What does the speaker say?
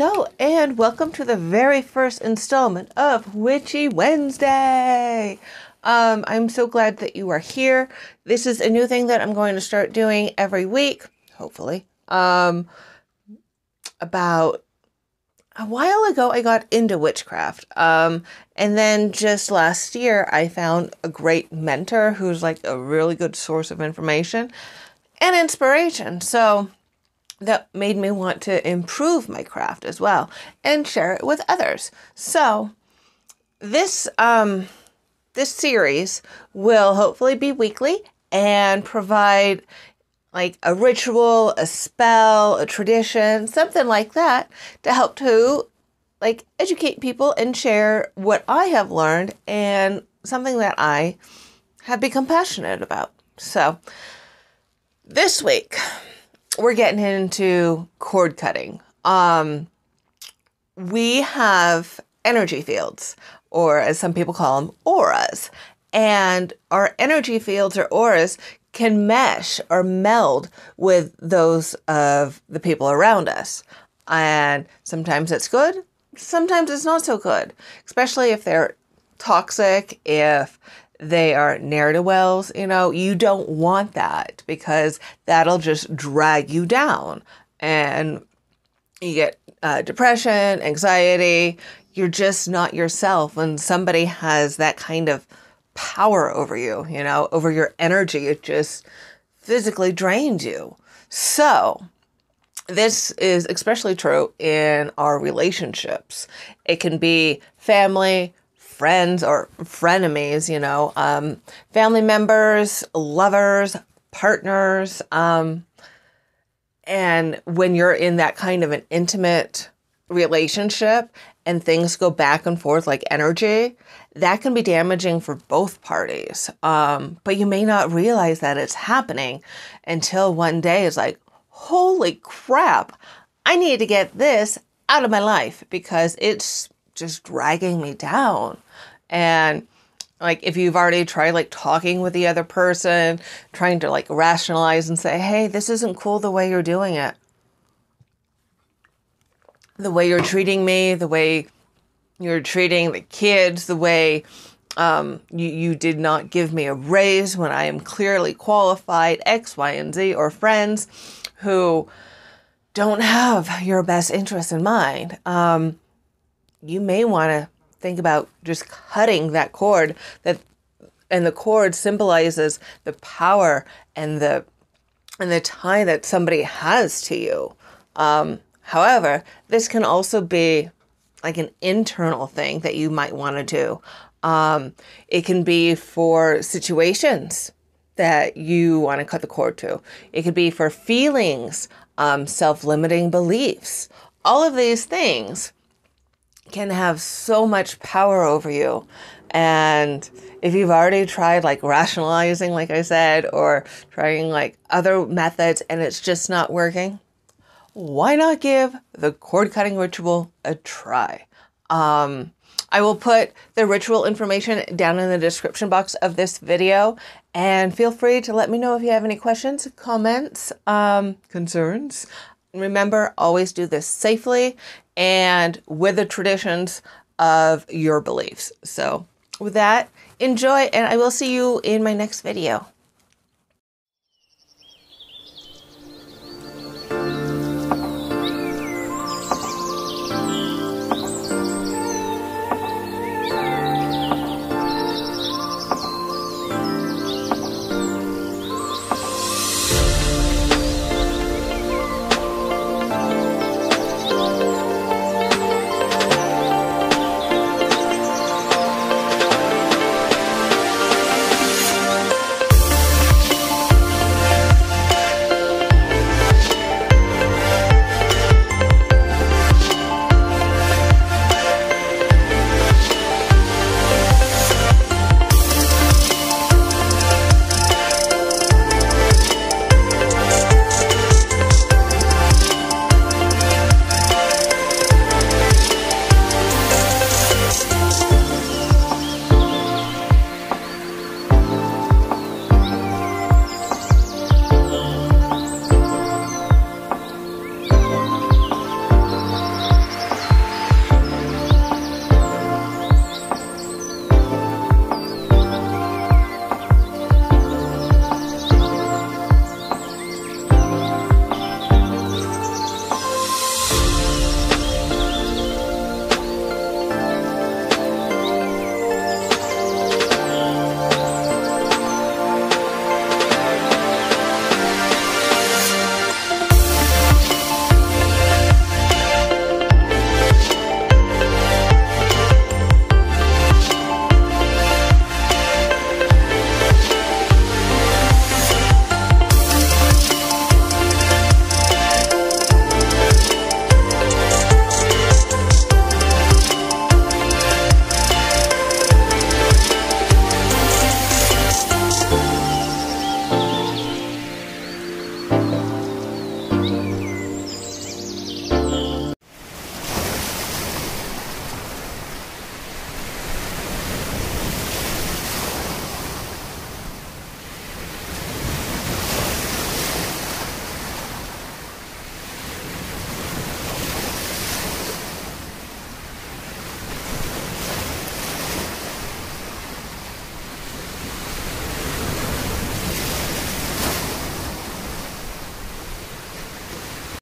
Hello, and welcome to the very first installment of Witchy Wednesday. Um, I'm so glad that you are here. This is a new thing that I'm going to start doing every week, hopefully. Um, about a while ago, I got into witchcraft. Um, and then just last year, I found a great mentor who's like a really good source of information and inspiration. So, that made me want to improve my craft as well and share it with others. So this um this series will hopefully be weekly and provide like a ritual, a spell, a tradition, something like that to help to like educate people and share what I have learned and something that I have become passionate about. So this week we're getting into cord cutting. Um, we have energy fields, or as some people call them, auras. And our energy fields or auras can mesh or meld with those of the people around us. And sometimes it's good, sometimes it's not so good, especially if they're toxic, if they are ne'er do wells, you know, you don't want that because that'll just drag you down and you get uh, depression, anxiety. You're just not yourself when somebody has that kind of power over you, you know, over your energy. It just physically drains you. So, this is especially true in our relationships. It can be family, friends or frenemies, you know, um, family members, lovers, partners. Um, and when you're in that kind of an intimate relationship and things go back and forth like energy, that can be damaging for both parties. Um, but you may not realize that it's happening until one day it's like, holy crap, I need to get this out of my life because it's just dragging me down. And like if you've already tried like talking with the other person, trying to like rationalize and say, "Hey, this isn't cool the way you're doing it." The way you're treating me, the way you're treating the kids, the way um, you, you did not give me a raise when I am clearly qualified, X, Y, and Z, or friends who don't have your best interest in mind. Um, you may want to think about just cutting that cord that and the cord symbolizes the power and the and the tie that somebody has to you. Um, however, this can also be like an internal thing that you might want to do. Um, it can be for situations that you want to cut the cord to. It could be for feelings, um, self limiting beliefs, all of these things can have so much power over you. And if you've already tried like rationalizing, like I said, or trying like other methods and it's just not working, why not give the cord cutting ritual a try? Um, I will put the ritual information down in the description box of this video and feel free to let me know if you have any questions, comments, um, concerns. Remember, always do this safely and with the traditions of your beliefs. So, with that, enjoy, and I will see you in my next video.